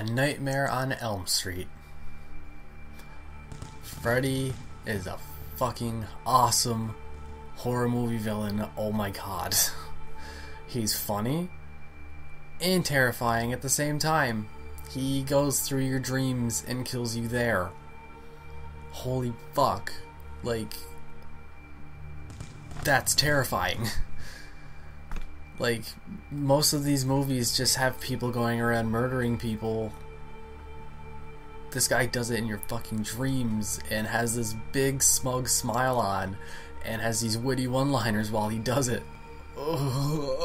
A Nightmare on Elm Street. Freddy is a fucking awesome horror movie villain. Oh my god. He's funny and terrifying at the same time. He goes through your dreams and kills you there. Holy fuck. Like, that's terrifying. like, most of these movies just have people going around murdering people. This guy does it in your fucking dreams and has this big smug smile on and has these witty one liners while he does it. Oh.